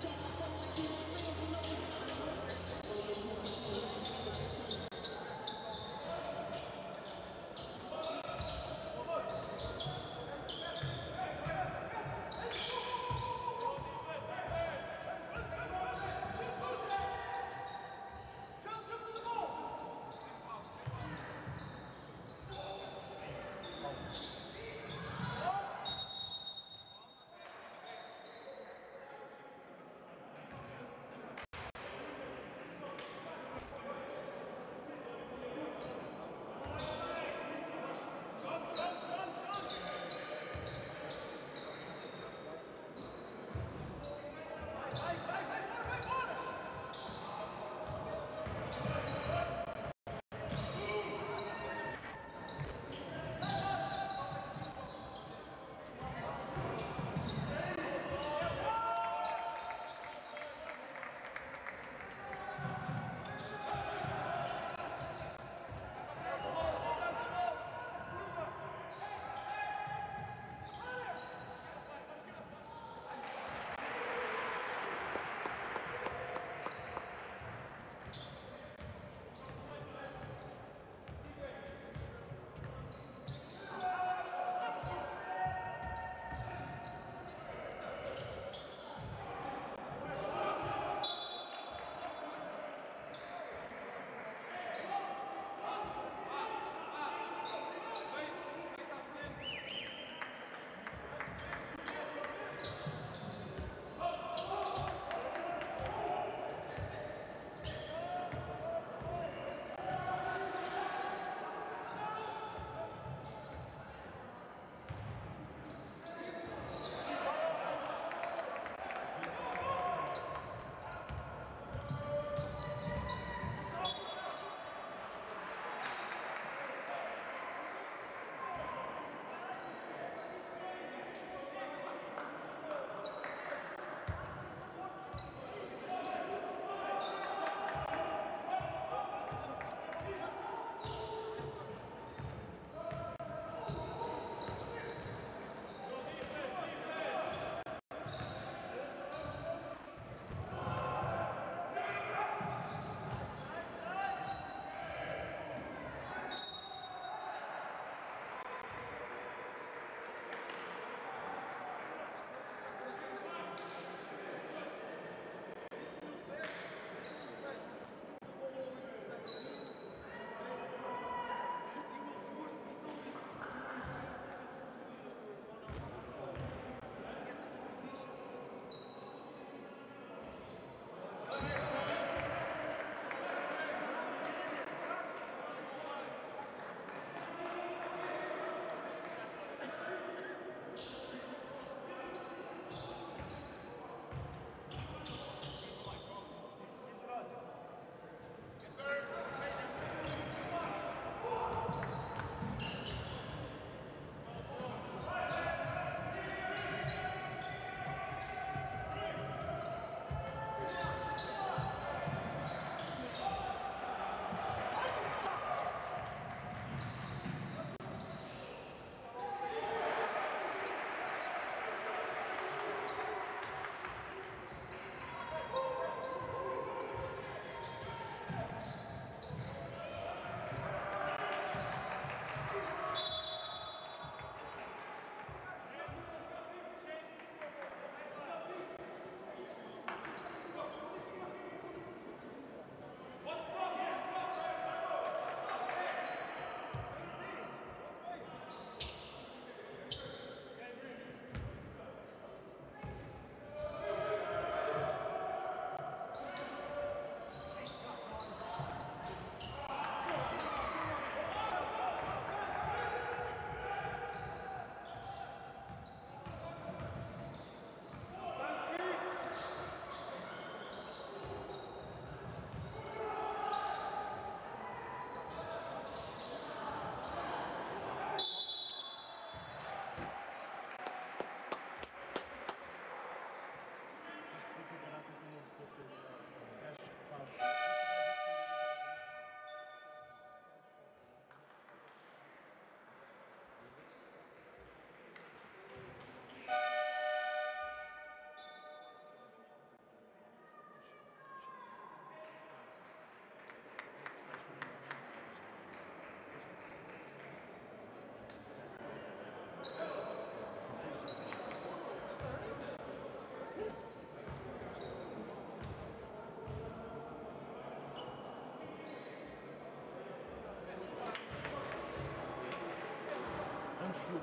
protect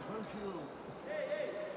Tranquilos. Ei, ei.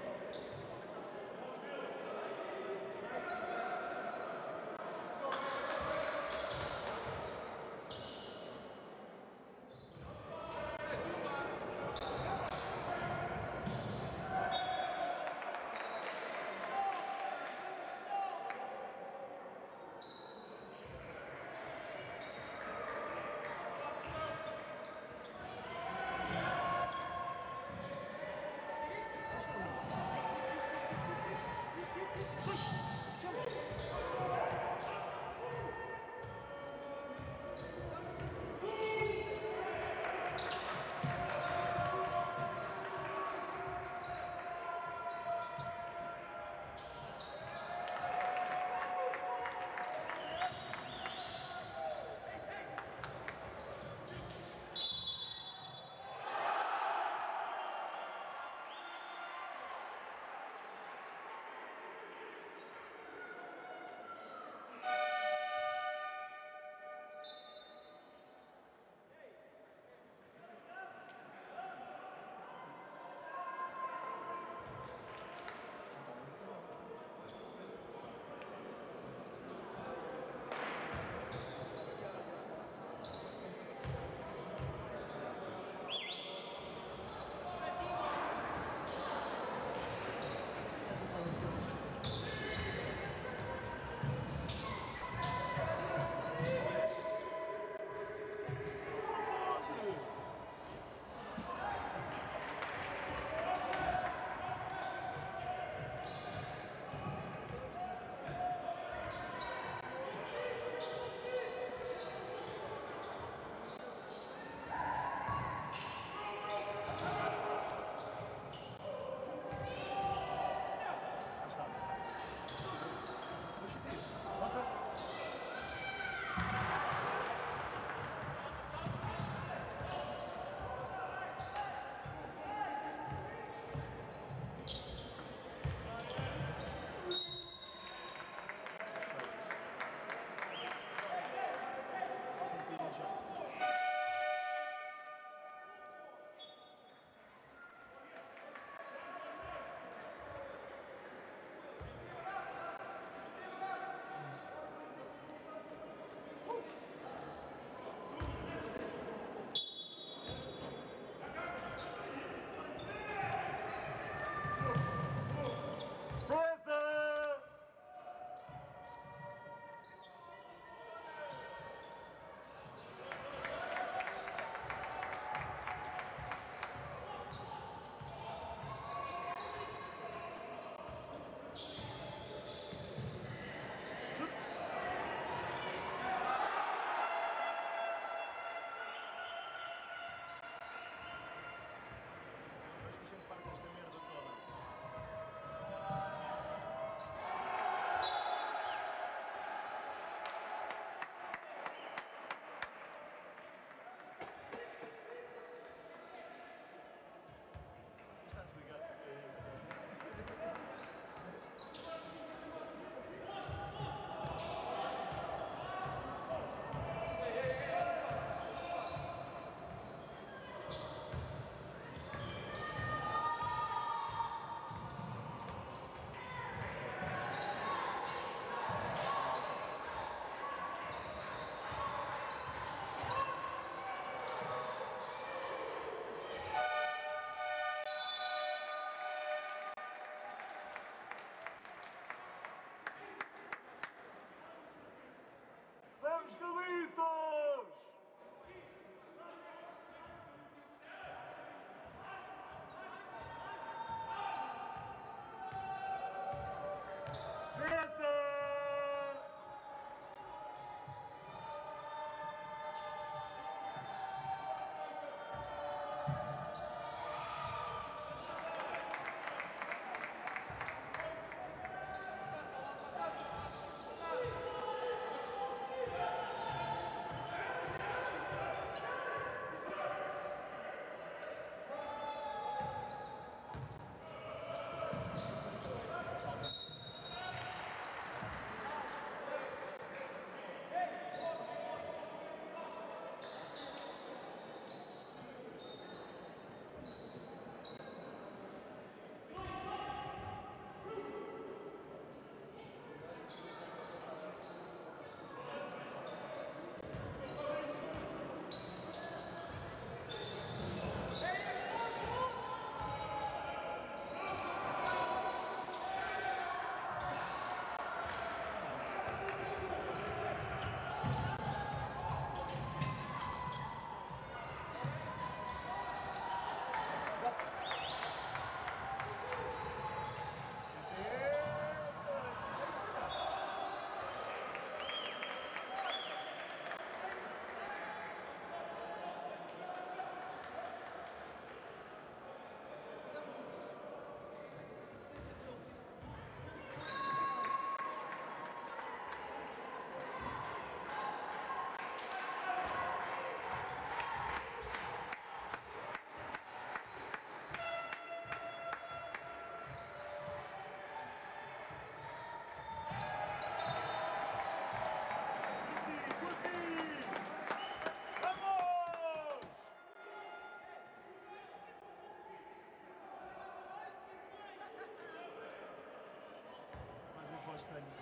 bastante.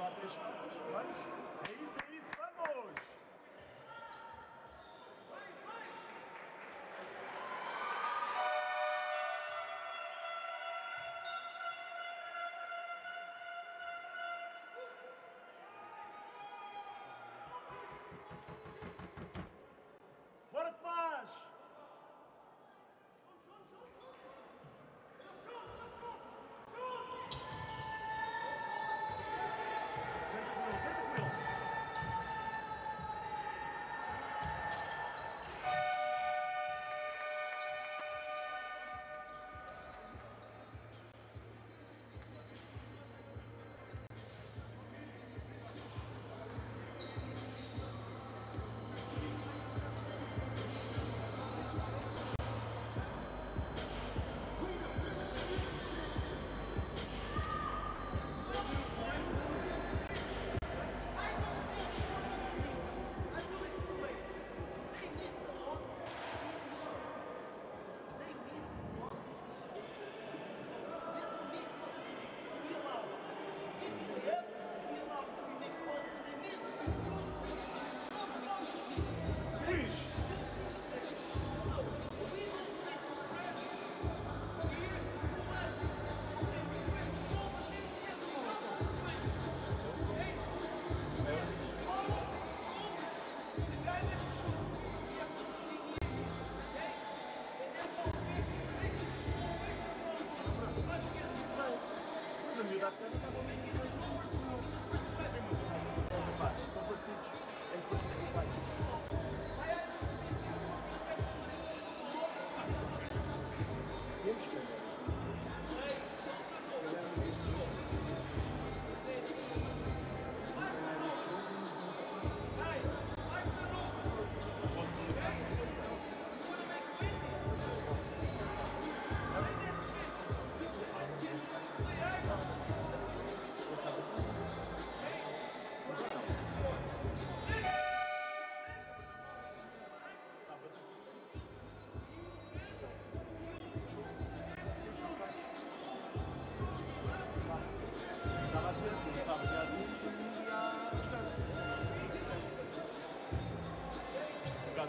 Só três faltas, vários. Bora,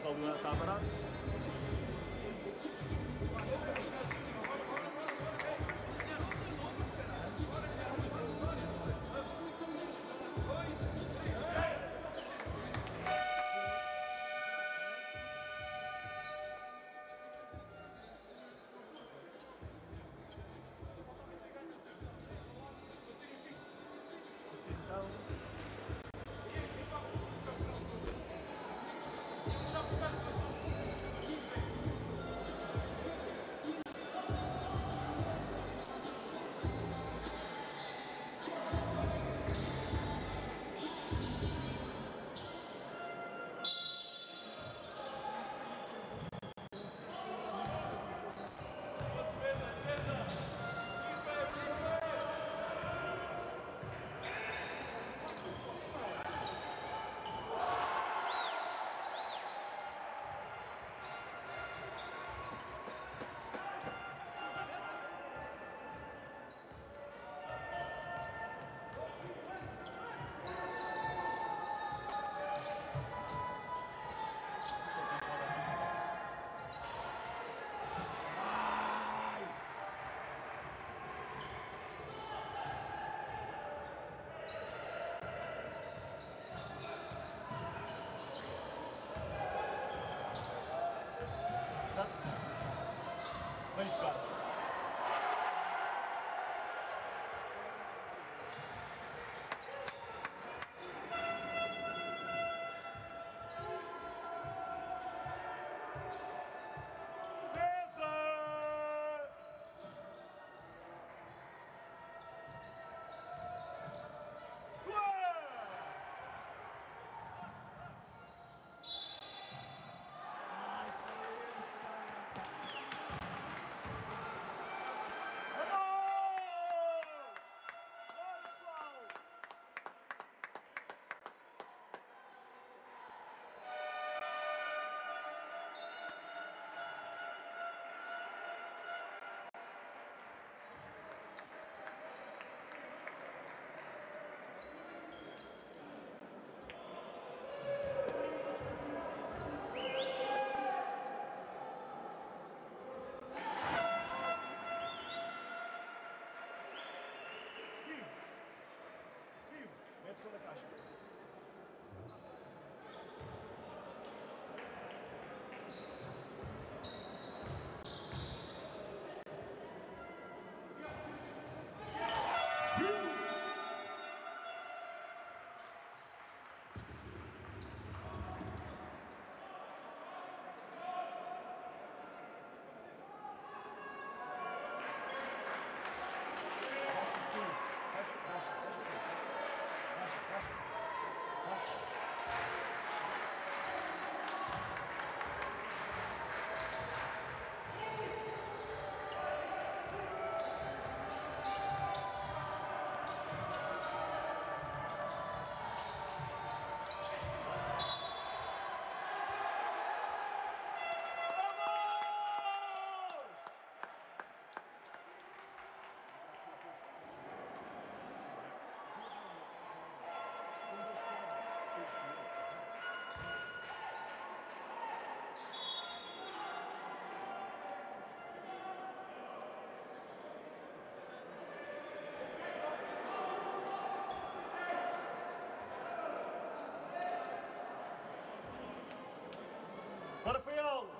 O gasóleo está barato. for the karşılaştık. 不要。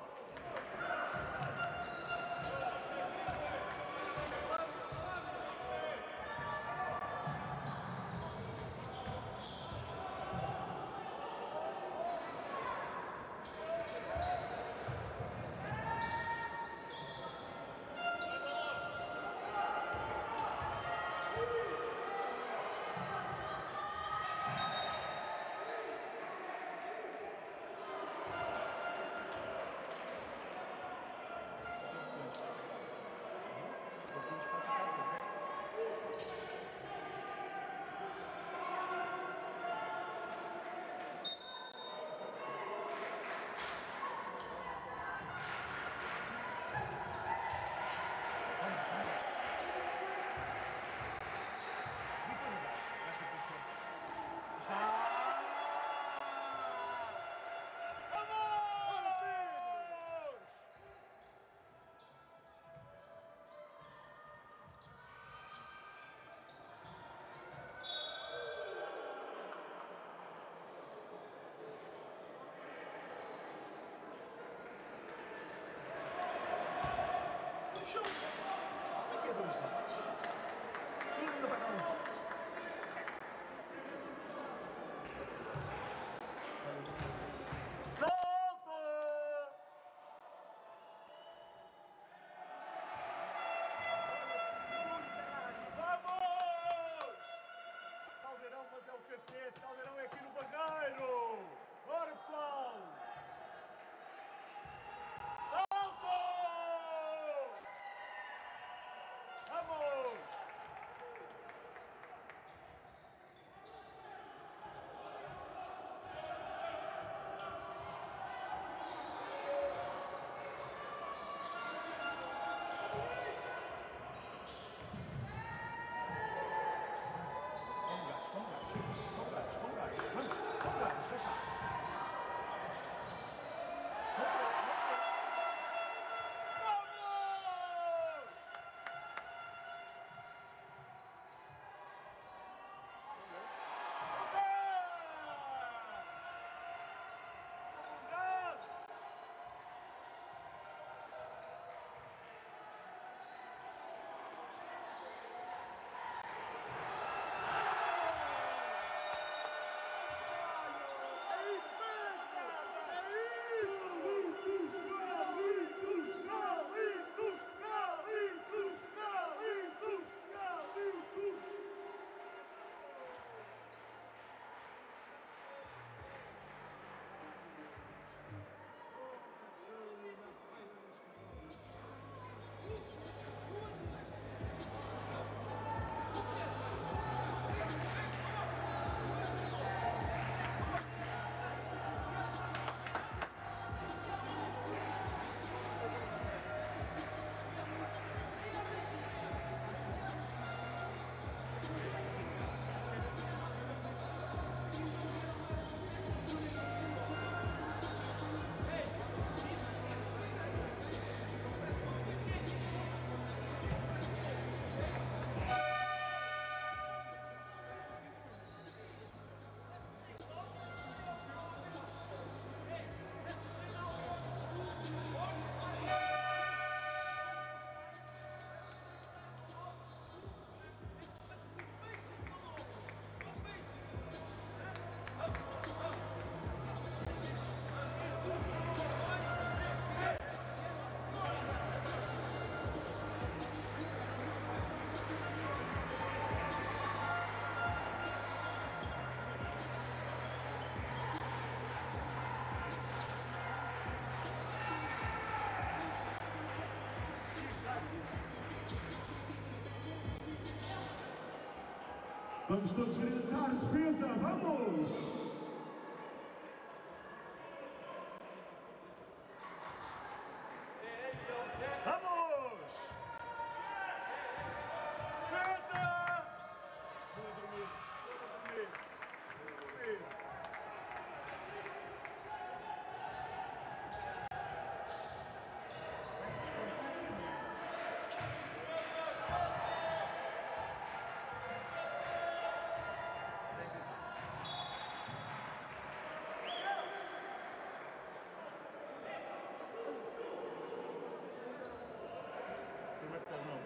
chão. Como é que é dois lances? ¡Vamos! Vamos todos gritar defesa, vamos! externo.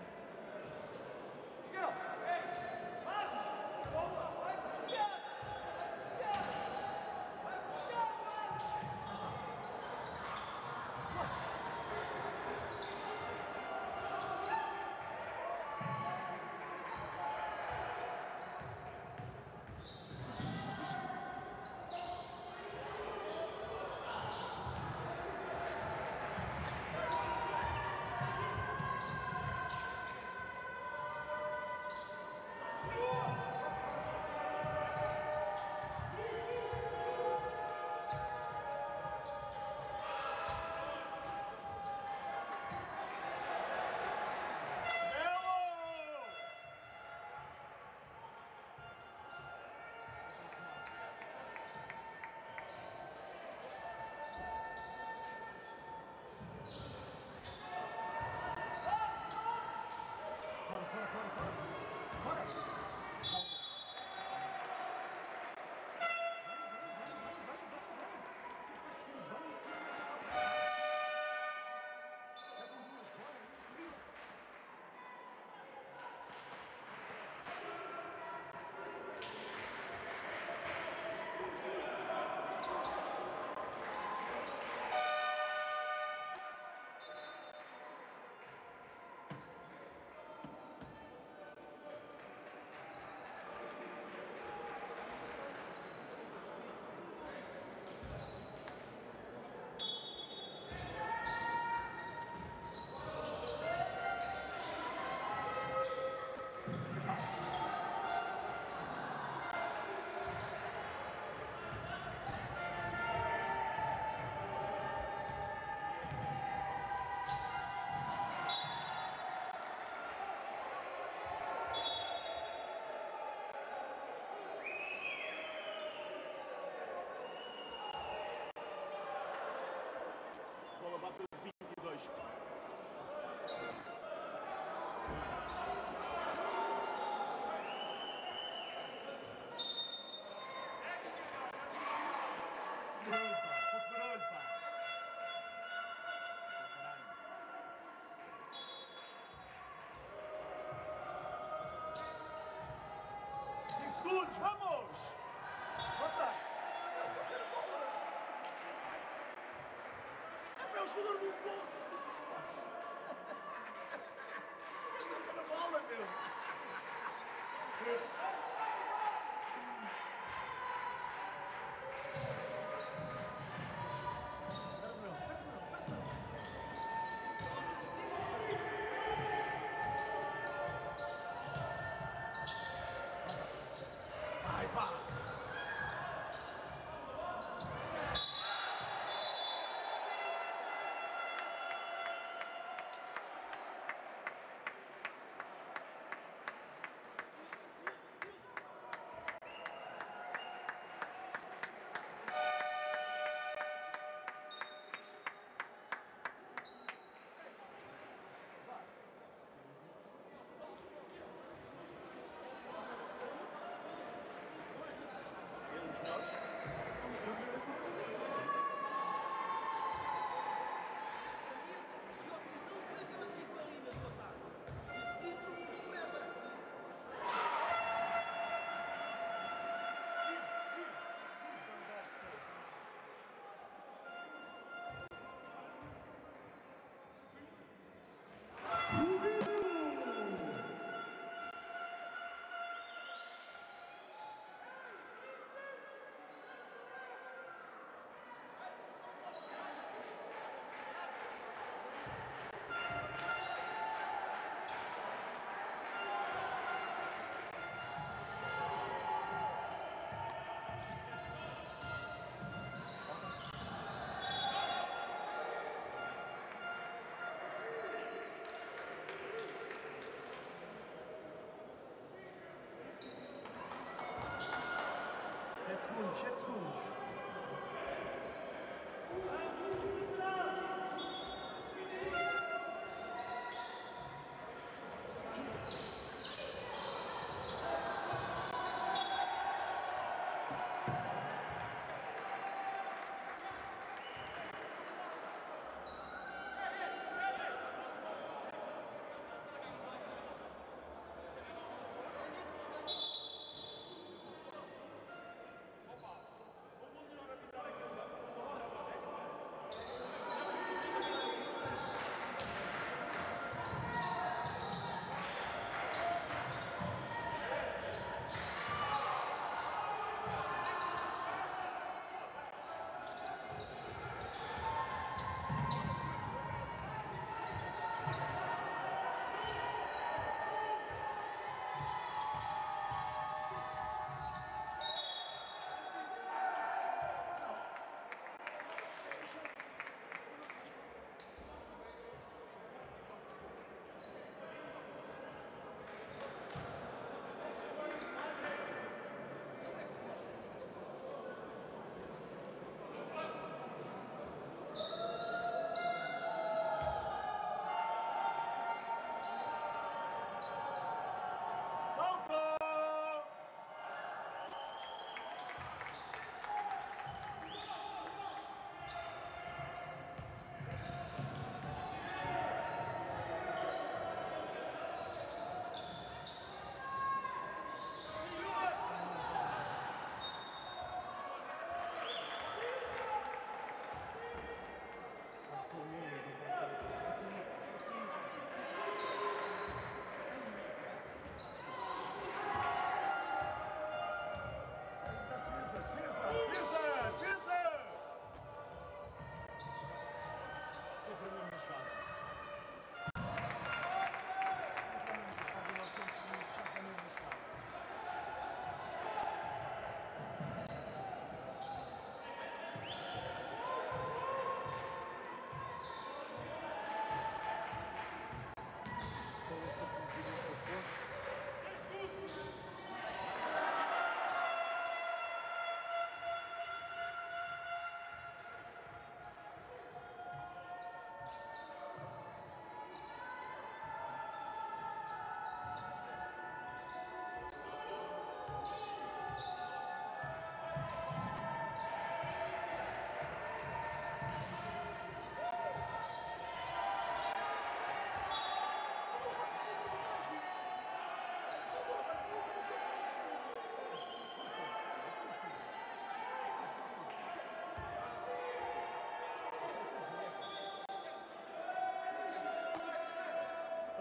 That's what we want. Huge. Munch, jetzt Munch.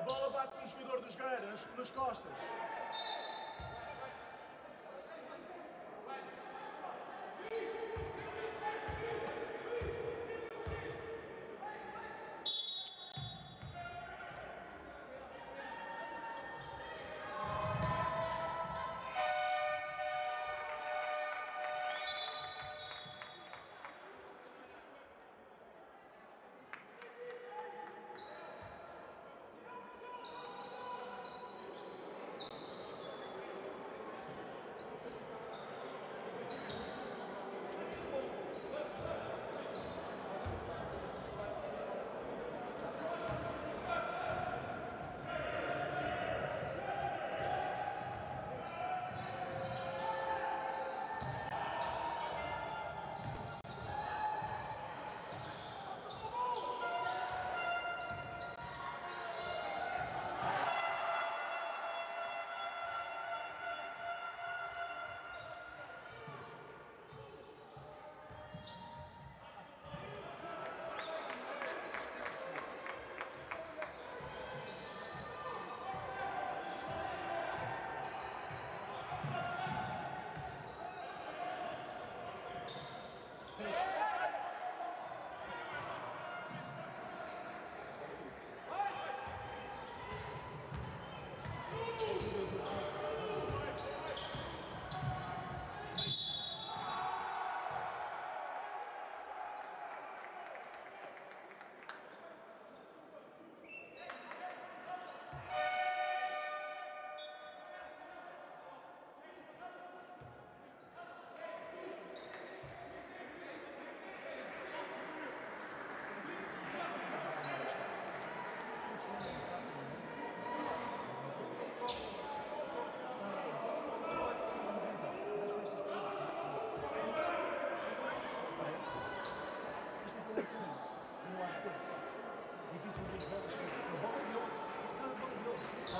bola bate no jogador dos Gueiras, nas costas. placement ni ławkę. Widzisz, widzisz, widzisz, widzisz, widzisz, widzisz, widzisz, widzisz,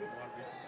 Watergate.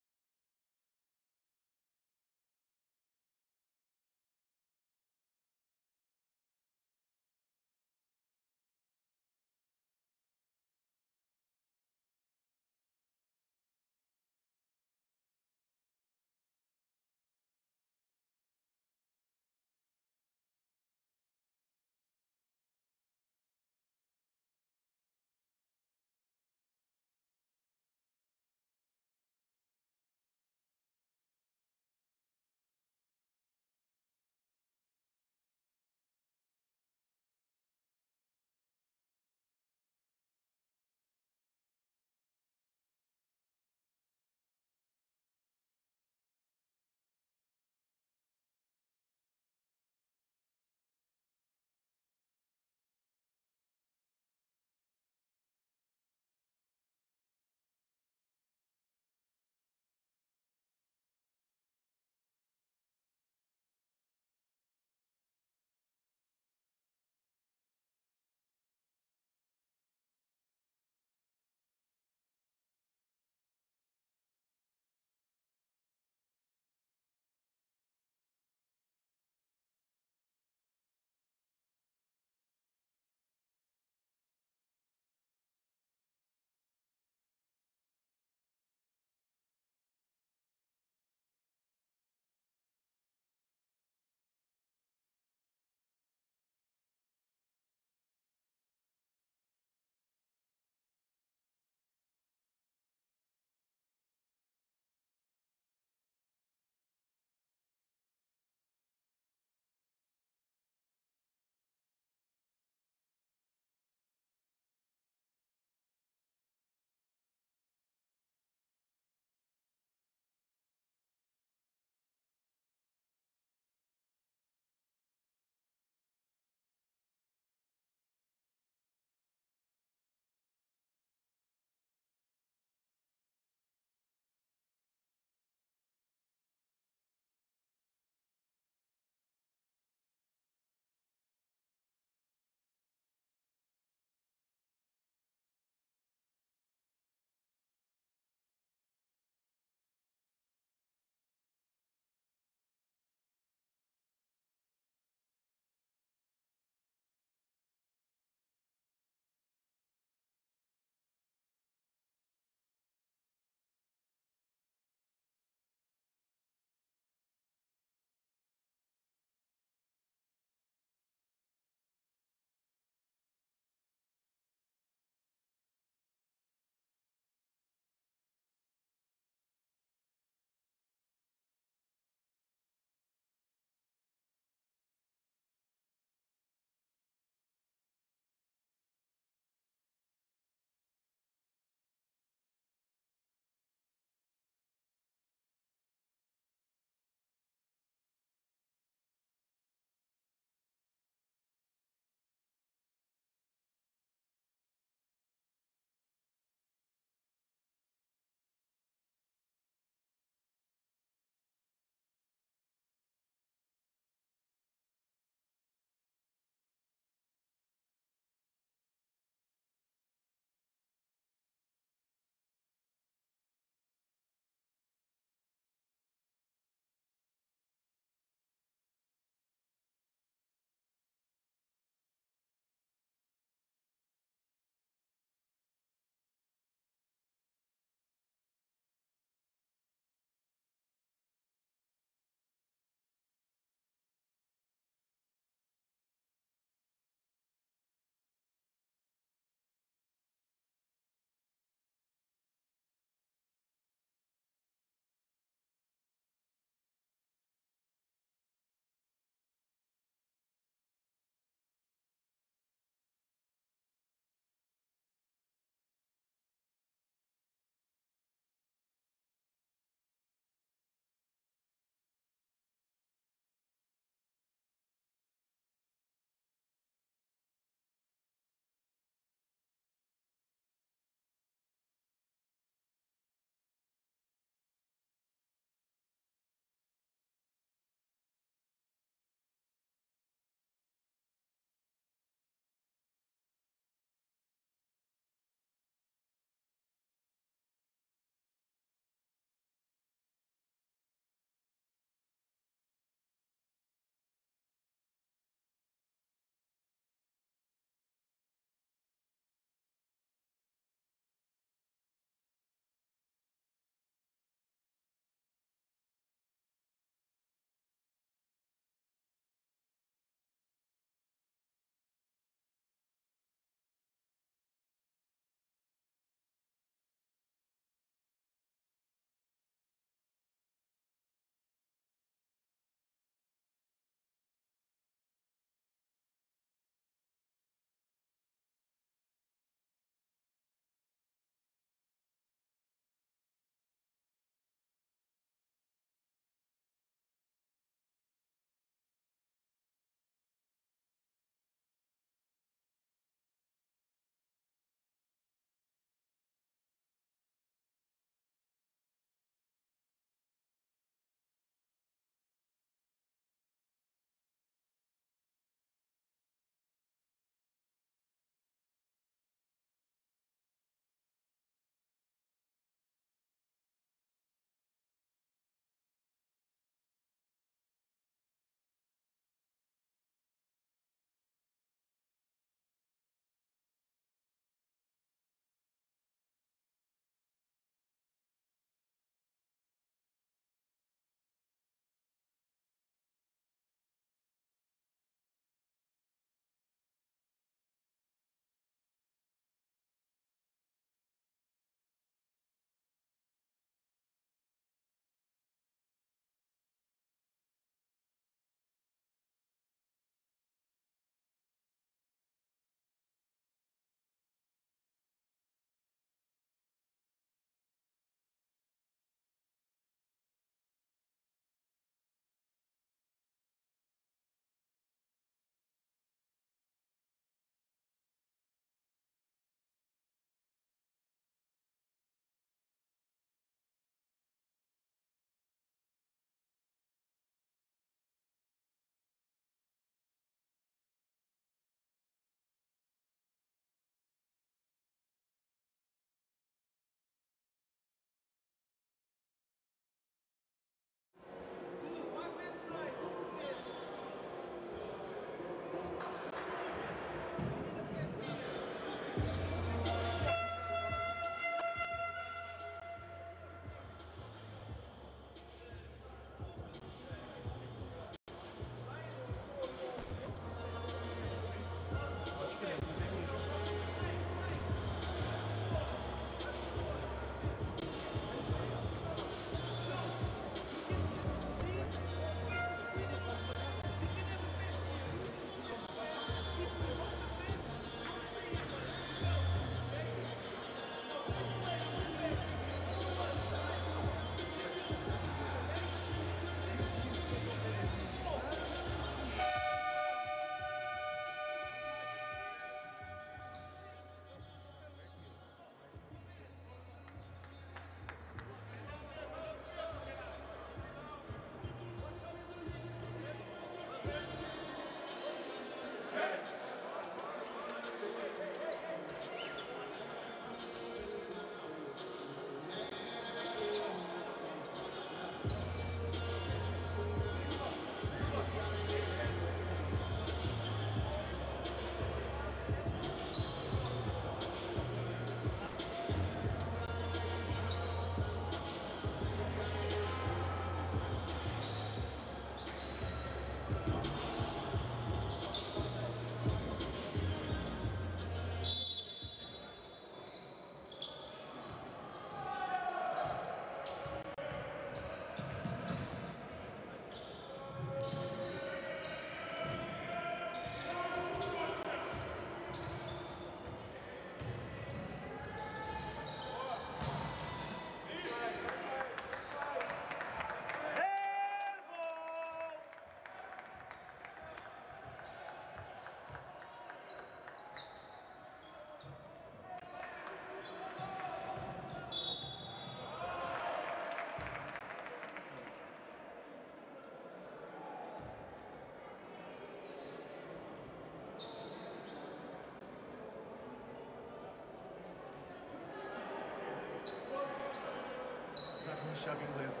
chave inglesa.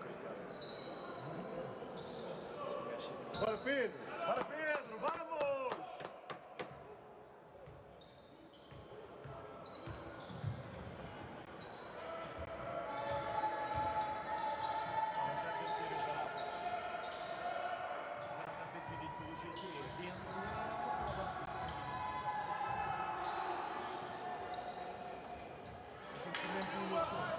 Coitado. É- Bora, Pedro! Bora, Pedro! Vamos! Mas já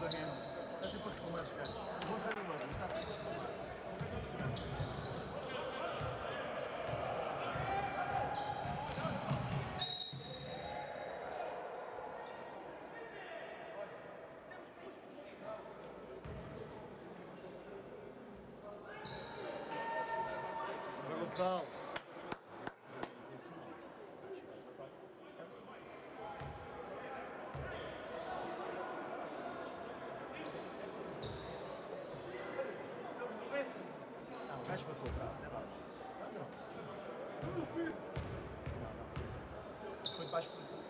da. Está sempre a reclamar este gajo. O treinador, mas está sempre a reclamar. Uma. Para Gonçalo. Não, o gajo bateu o braço, é baixo. Não, não. Foi assim. Foi de baixo para cima.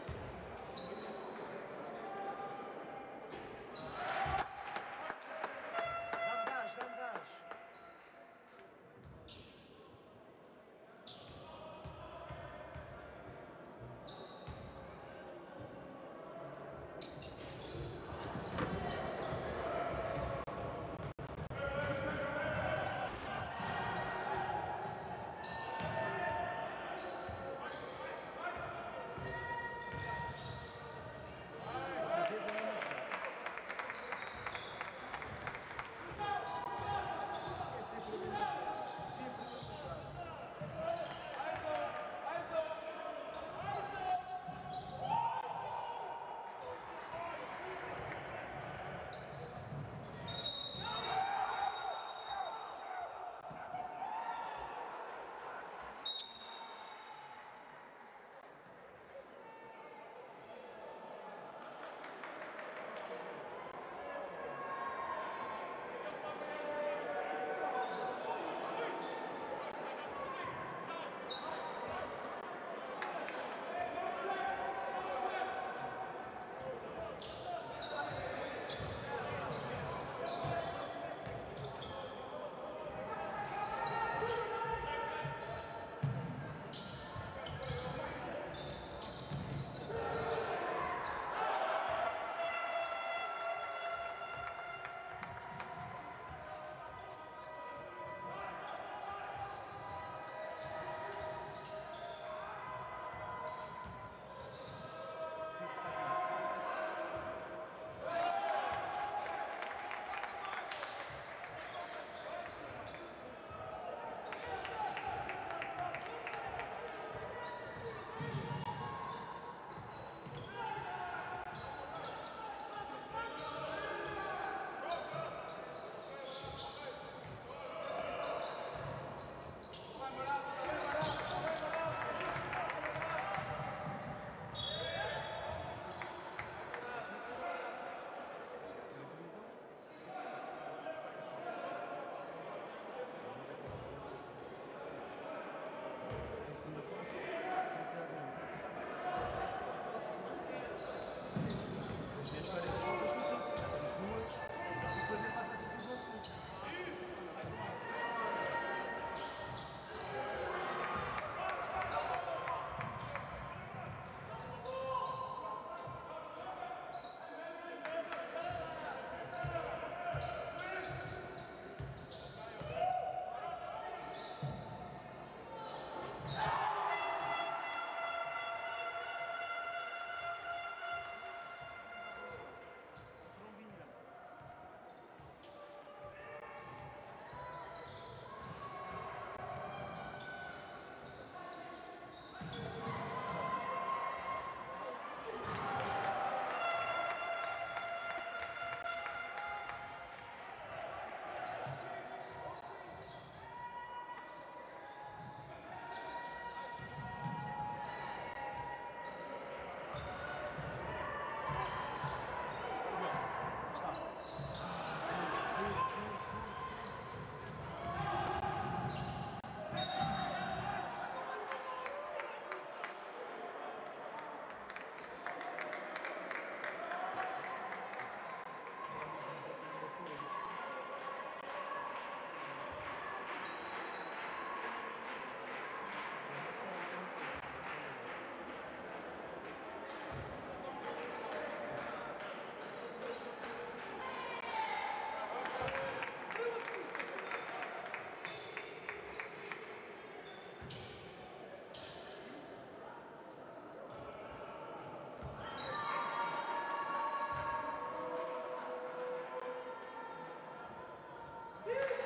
Yeah.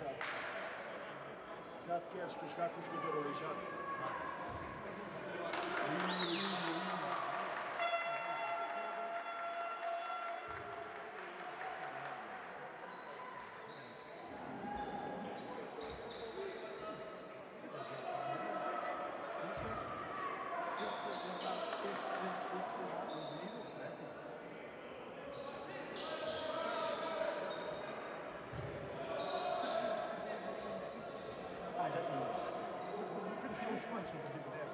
dolayacak. Biraz gerçek kuşka kuşku dolayacak. Perdi uns quantos no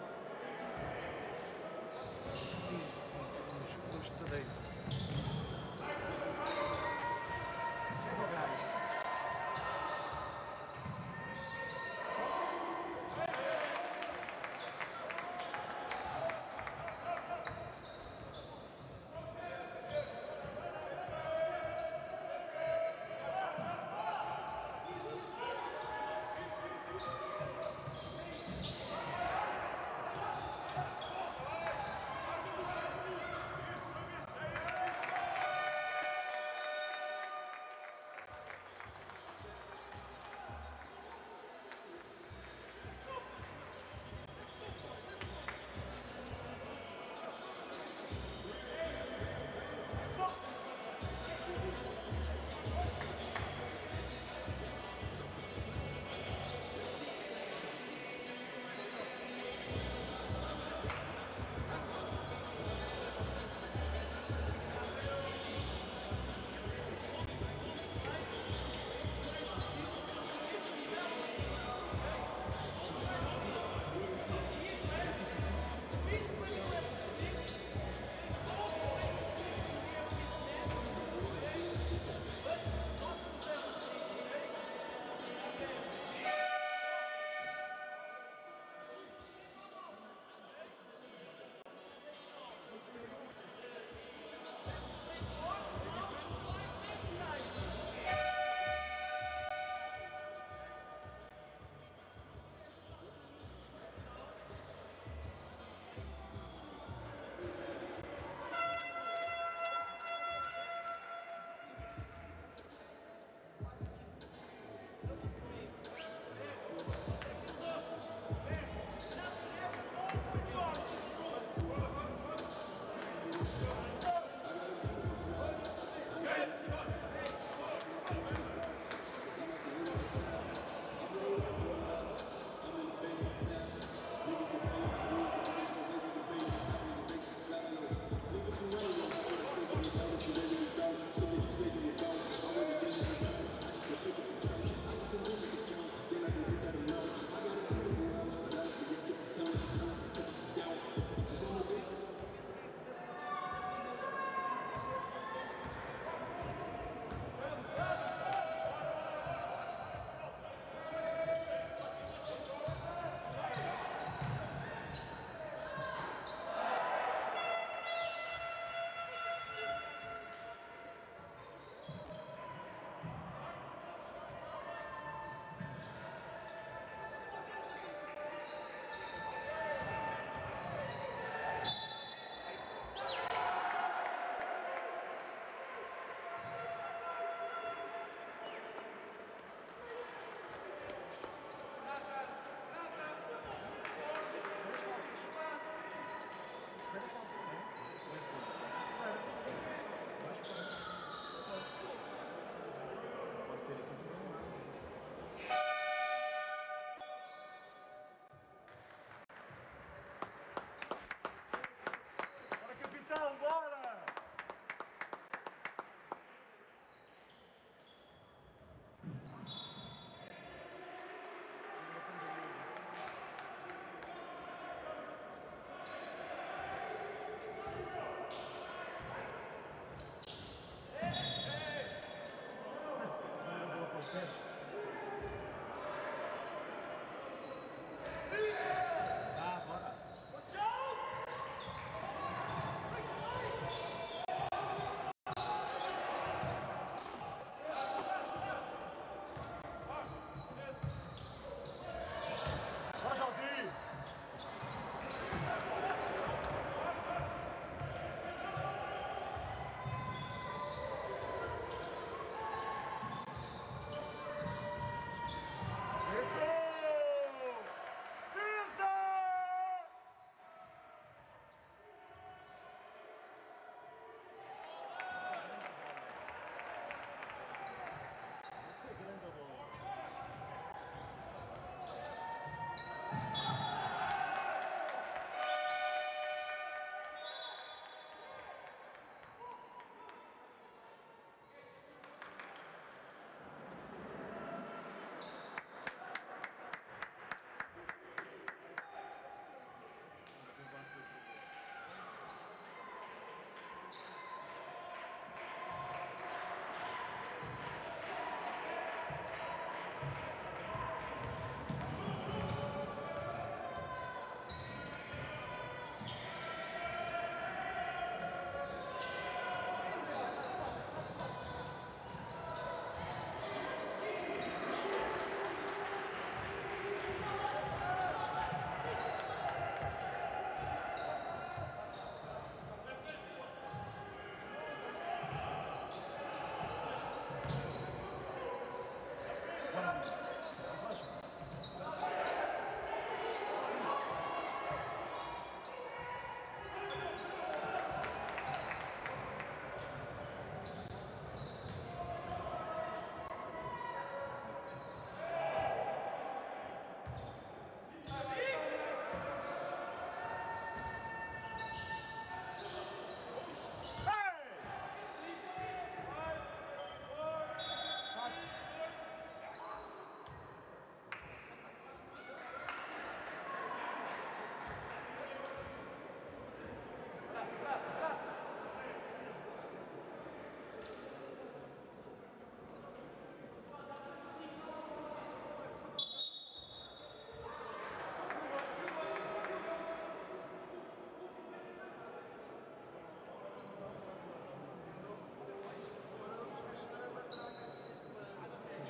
City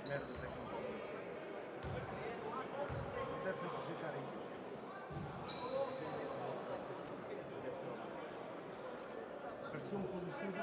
que merdas é que não comem. Só serve em tudo. Deve ser uma. Pareceu-me quando o sangue.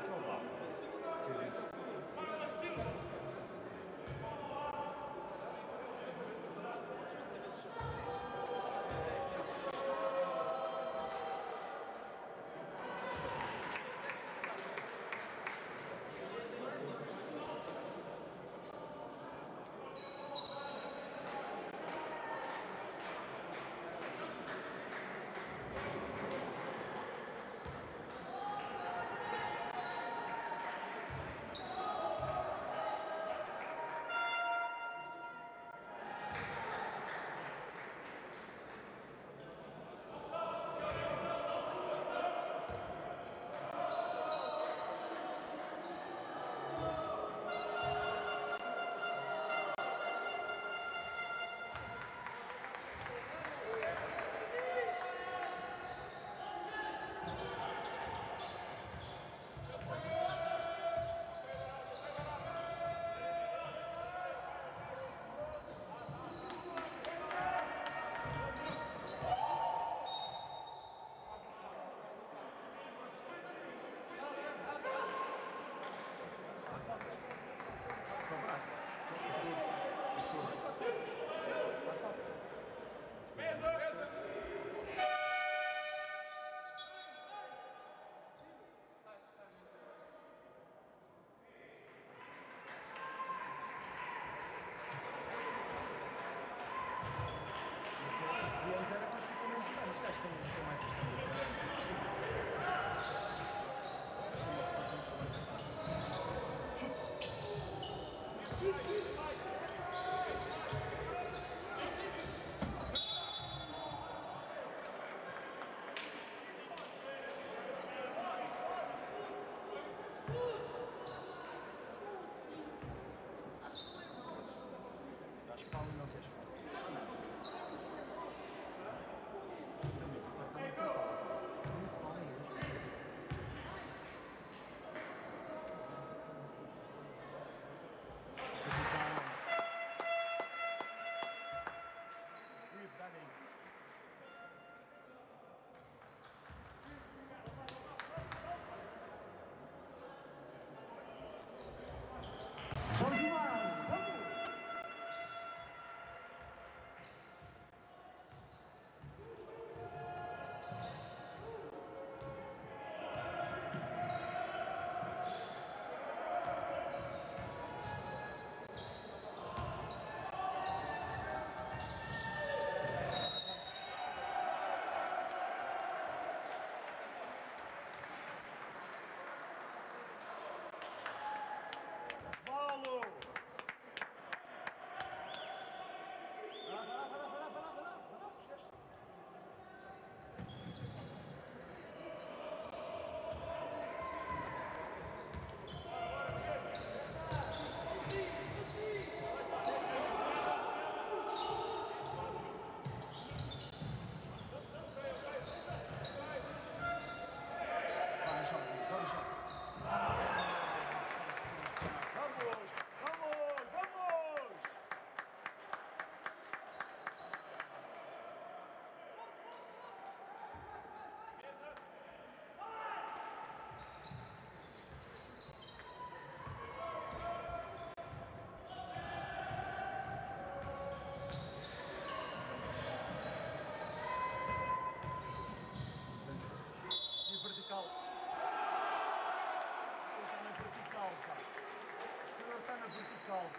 calma.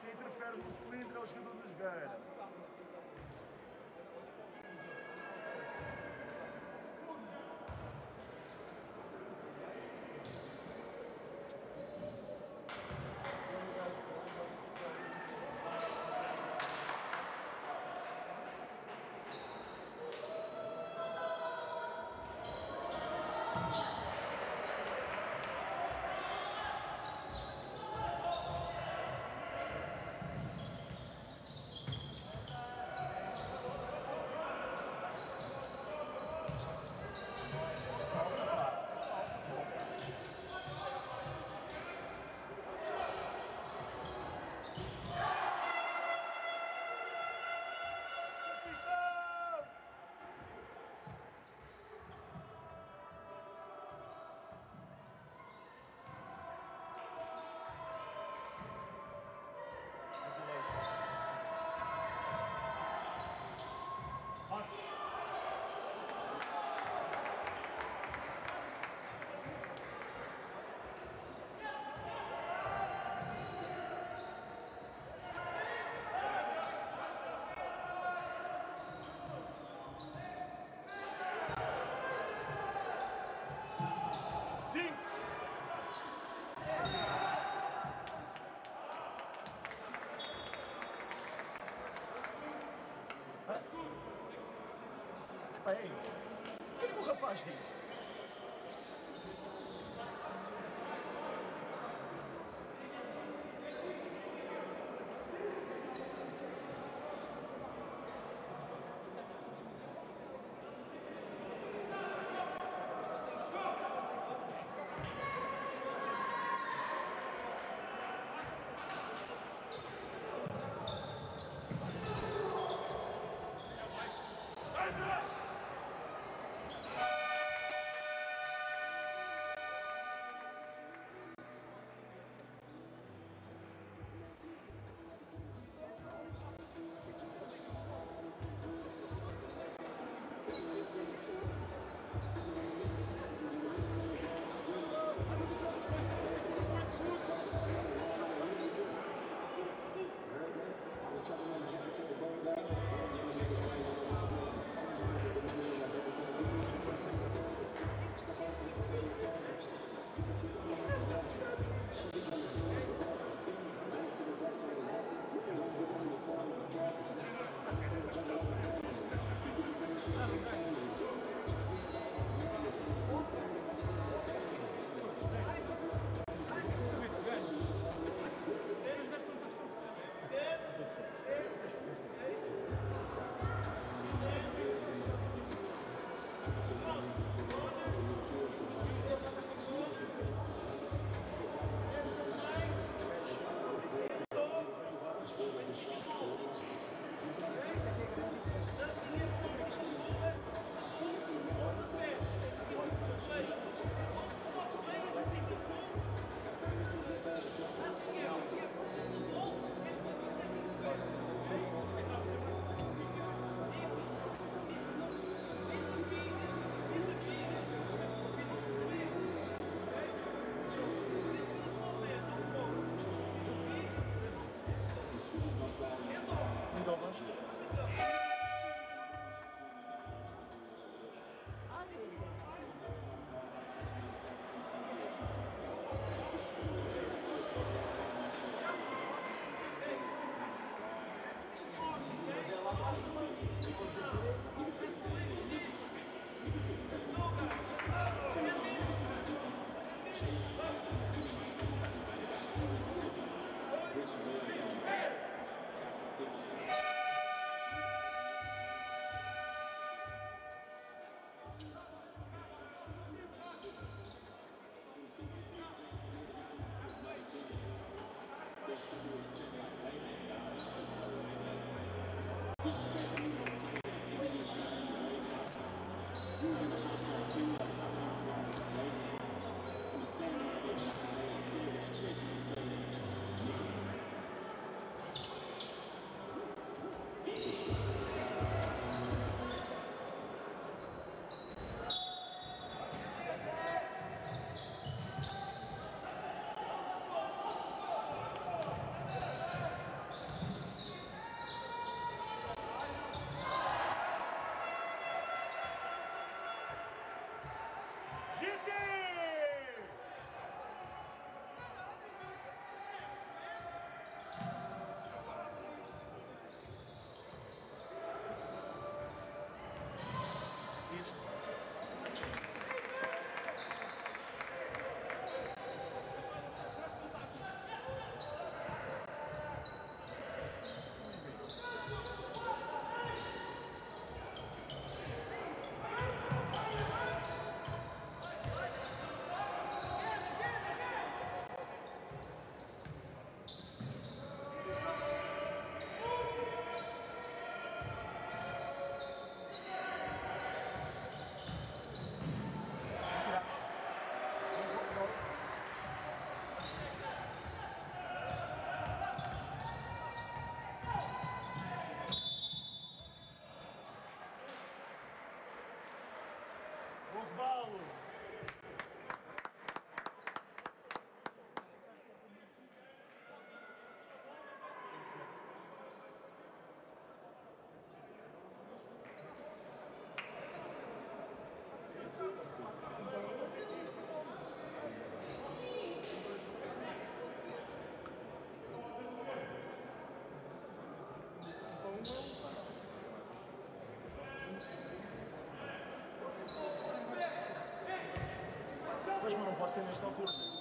Quem interfere com o cilindro é o jogador do Jogueira. O que o rapaz disse? Nesta altura.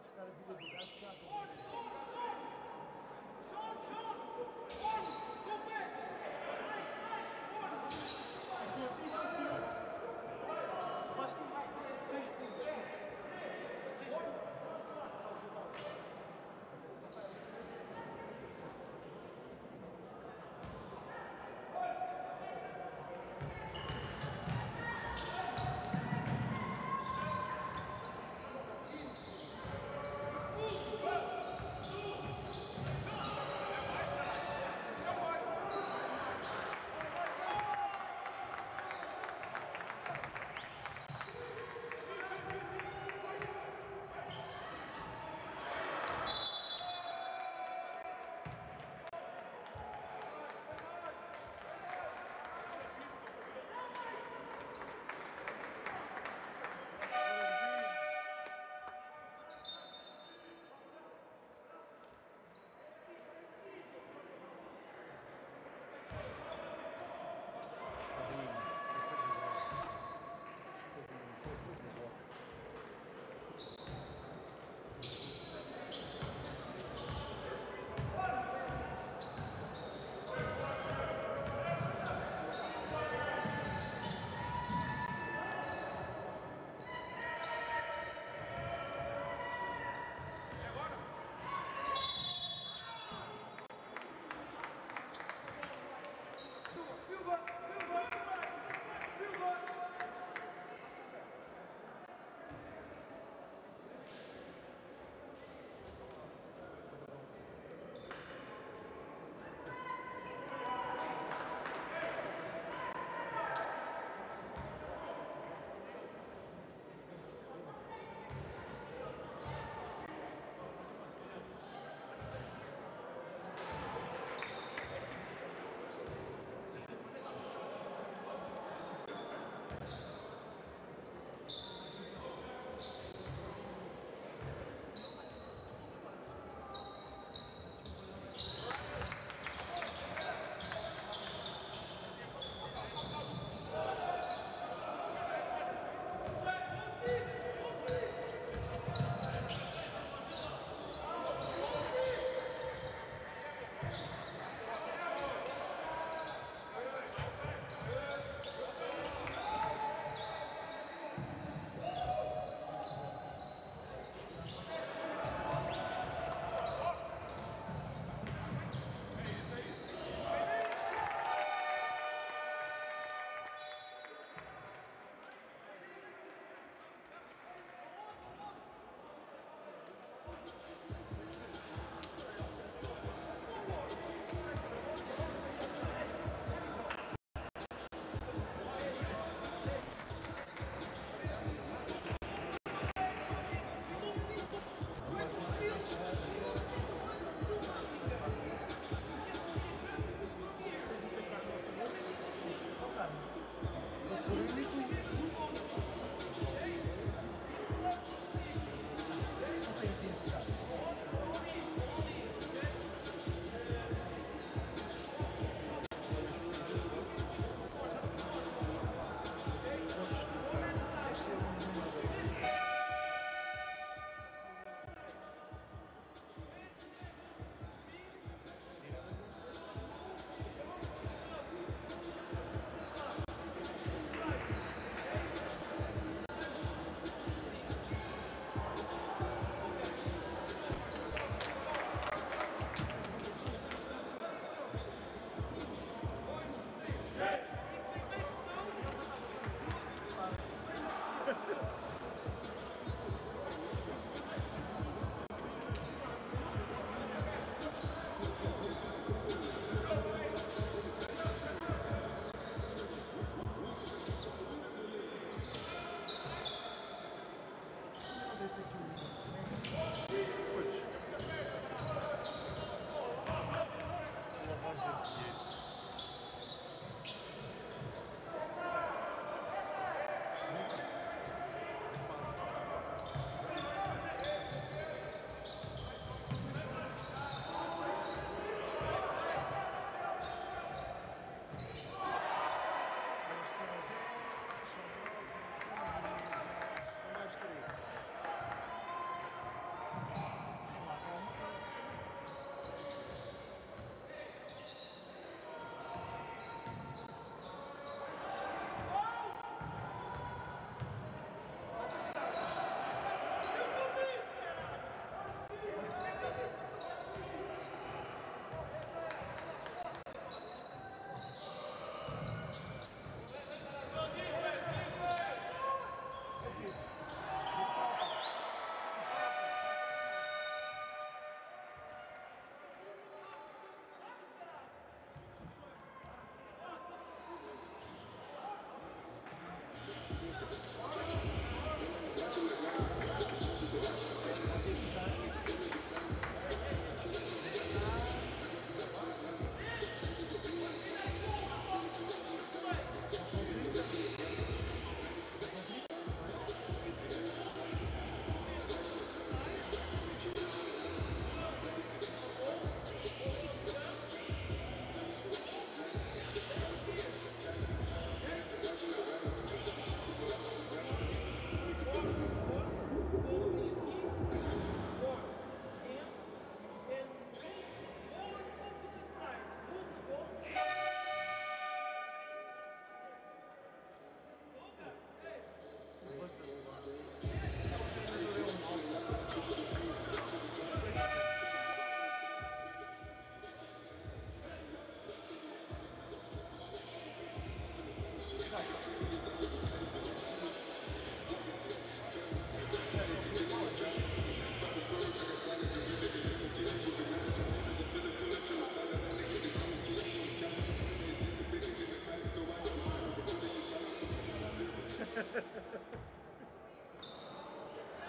it's got to be the best tackle. if you Thank you.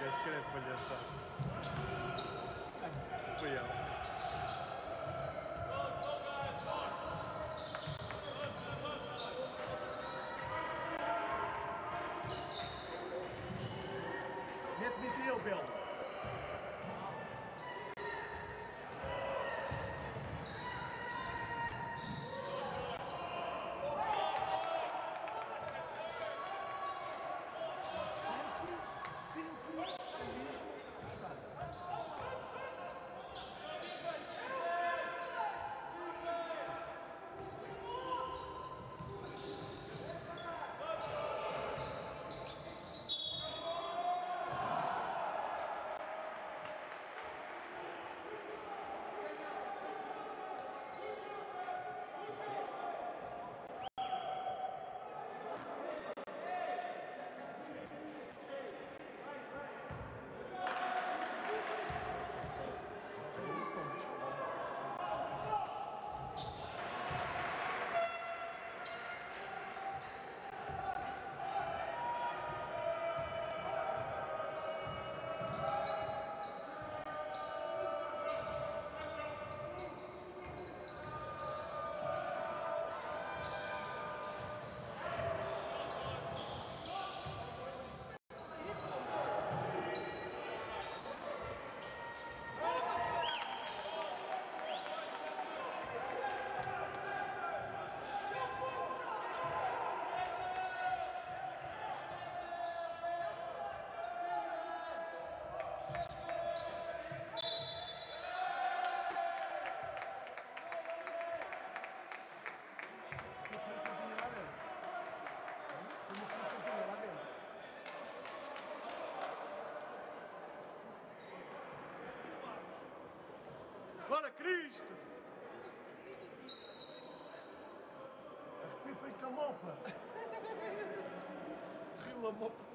Eu acho que ele é palhaçada. Foi ela. Нет, не Билл, Билл. Bora, Cristo! Acho que foi feito a mopa. Rila mopa.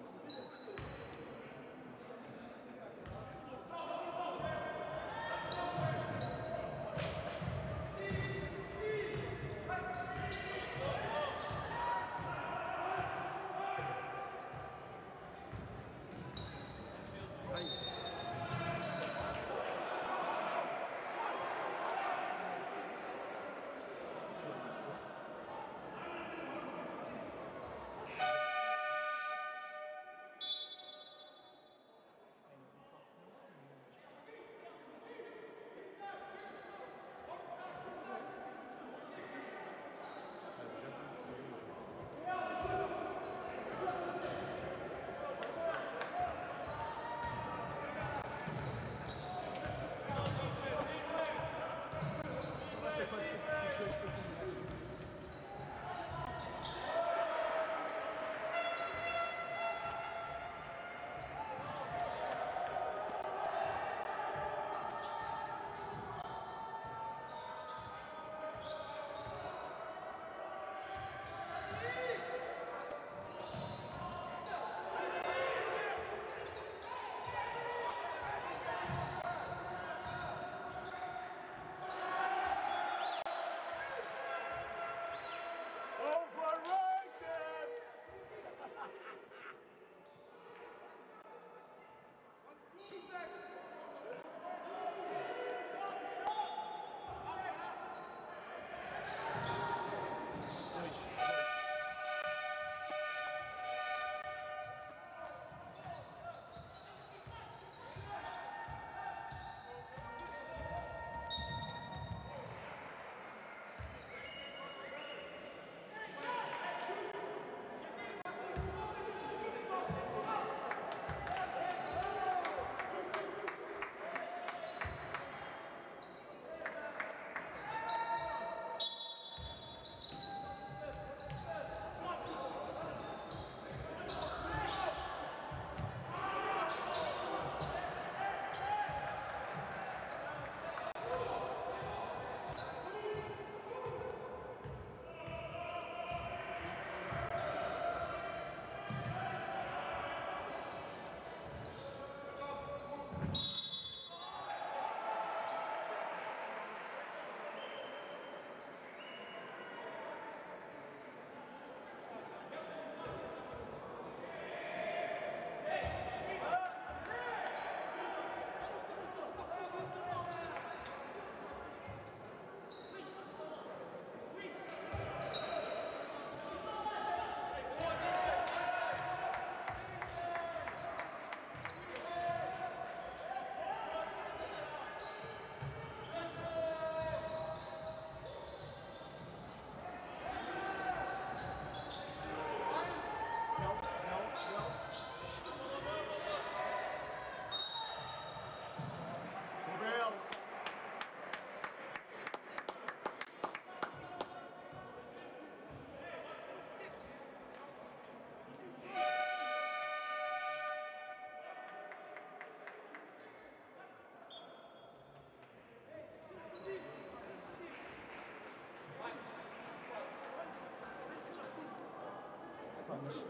Pá, mas a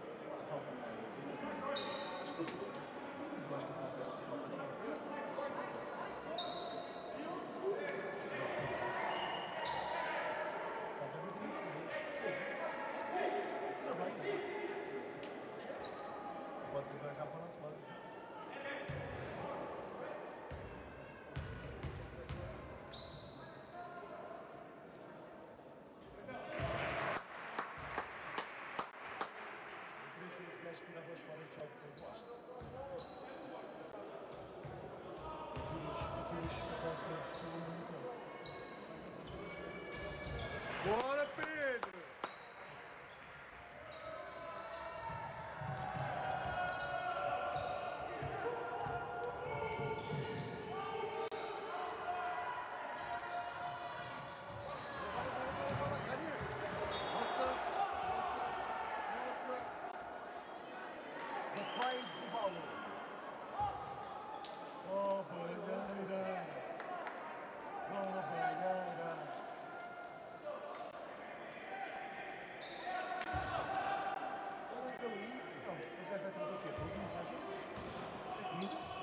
falta. Acho que a falta. Sim, mas eu acho que a falta é para 32. Está bem. Pode ser só errar para o nosso lado. One. Vai trazer o quê? Pãozinho para a gente? Comida?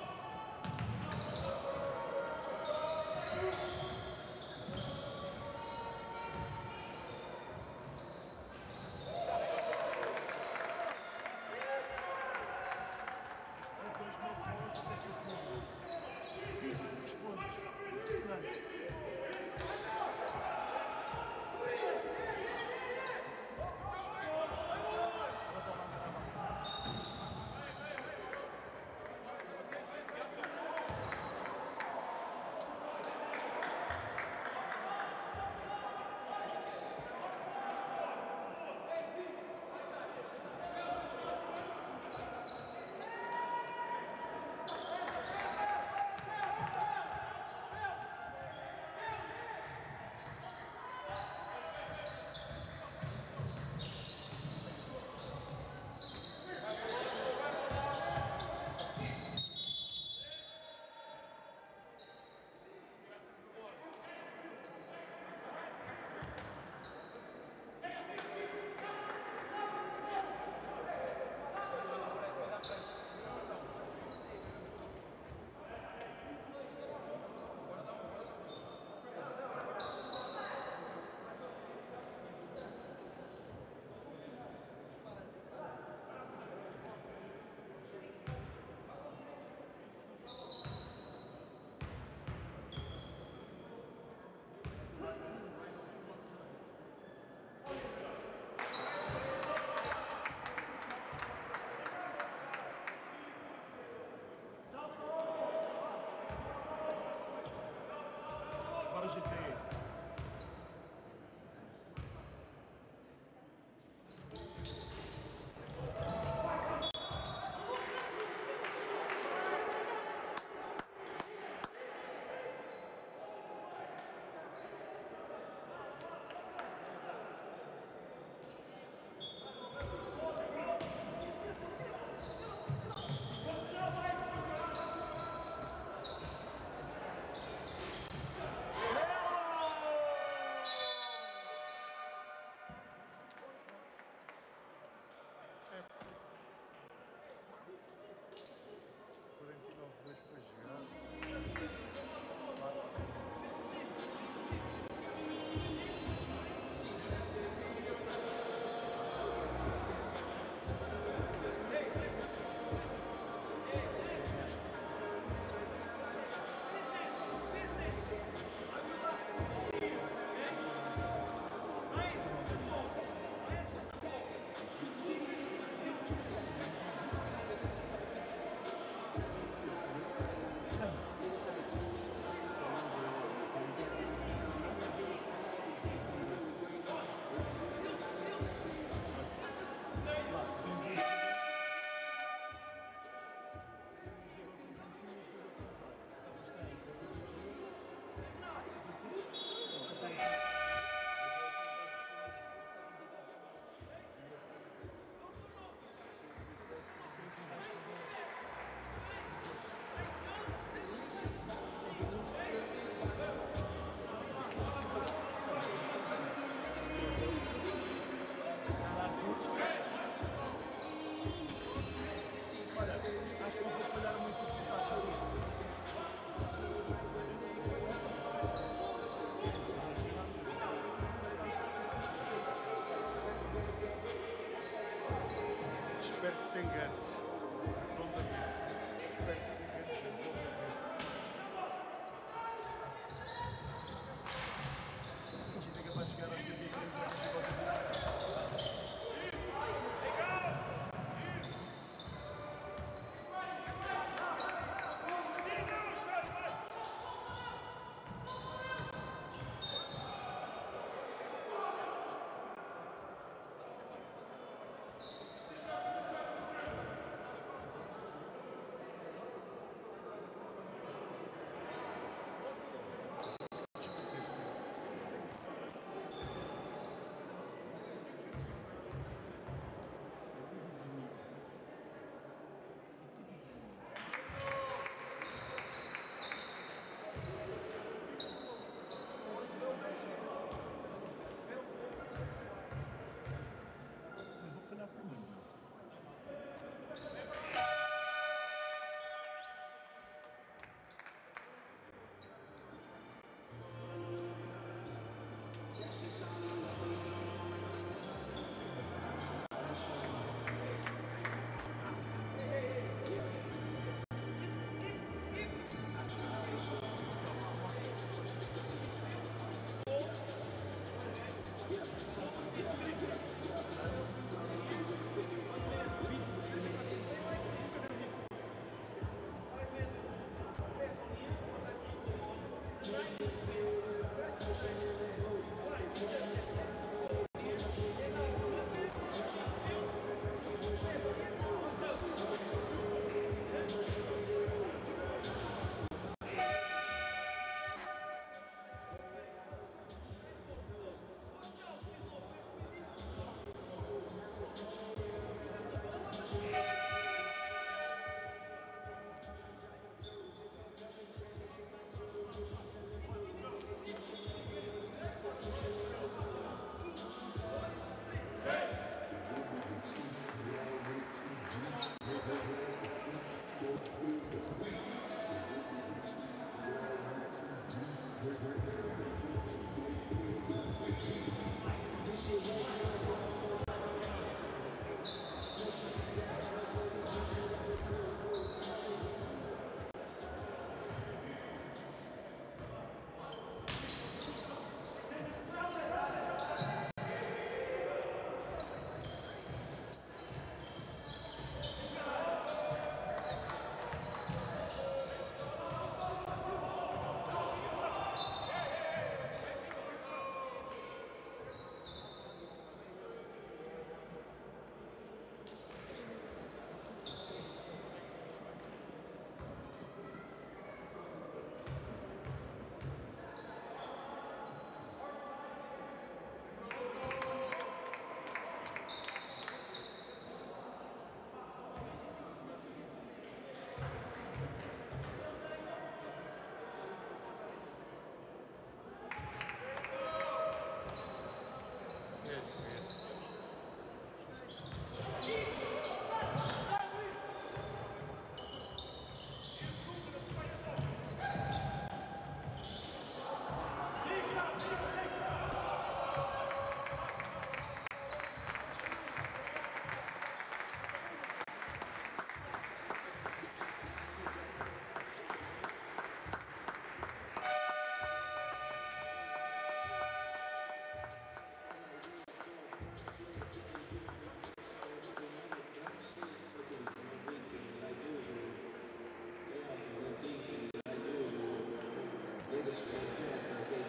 this way fast as they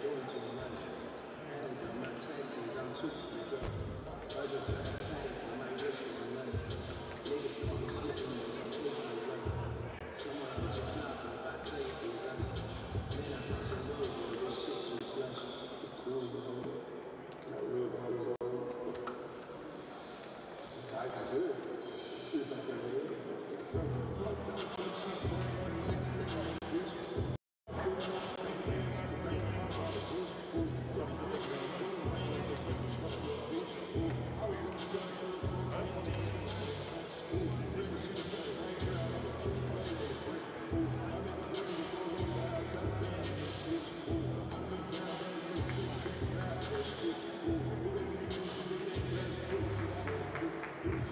my taxes, I'm too stupid.